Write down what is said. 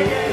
yeah.